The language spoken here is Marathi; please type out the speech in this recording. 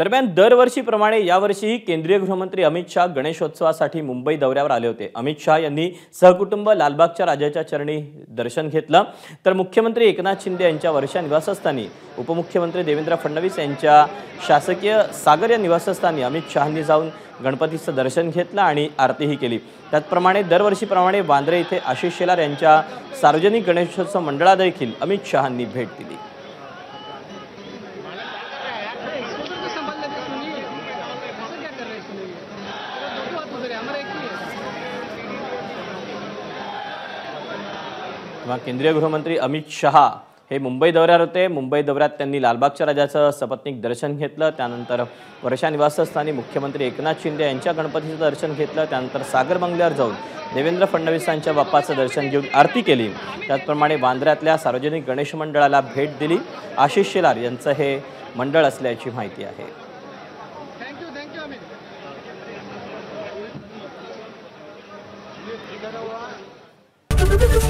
दरम्यान दरवर्षीप्रमाणे यावर्षीही केंद्रीय गृहमंत्री अमित शहा गणेशोत्सवासाठी मुंबई दौऱ्यावर आले होते. अमित शहा यांनी सहकुटुंब लालबागच्या राजाच्या चरणी दर्शन घेतलं. तर मुख्यमंत्री एकनाथ शिंदे यांच्या वर्षा निवासस्थानी उपमुख्यमंत्री देवेंद्र फडणवीस यांच्या शासकीय सागर या निवासस्थानी अमित शहांनी जाऊन गणपतीचं दर्शन घेतलं आणि आरतीही केली. त्याचप्रमाणे दरवर्षीप्रमाणे वांद्रे इथे आशिष शेलार यांच्या सार्वजनिक गणेशोत्सव मंडळादेखील अमित शहांनी भेट दिली. तेव्हा केंद्रीय गृहमंत्री अमित शहा हे मुंबई दौऱ्यावर होते. मुंबई दौऱ्यात त्यांनी लालबागच्या राजाचं सपत्नीक दर्शन घेतलं. त्यानंतर वर्षा निवासस्थानी मुख्यमंत्री एकनाथ शिंदे यांच्या गणपतीचं दर्शन घेतलं. त्यानंतर सागर बंगल्यावर जाऊन देवेंद्र फडणवीसांच्या बाप्पाचं दर्शन घेऊन आरती केली. त्याचप्रमाणे वांद्र्यातल्या सार्वजनिक गणेश मंडळाला भेट दिली. आशिष शेलार यांचं हे मंडळ असल्याची माहिती आहे. Thank you.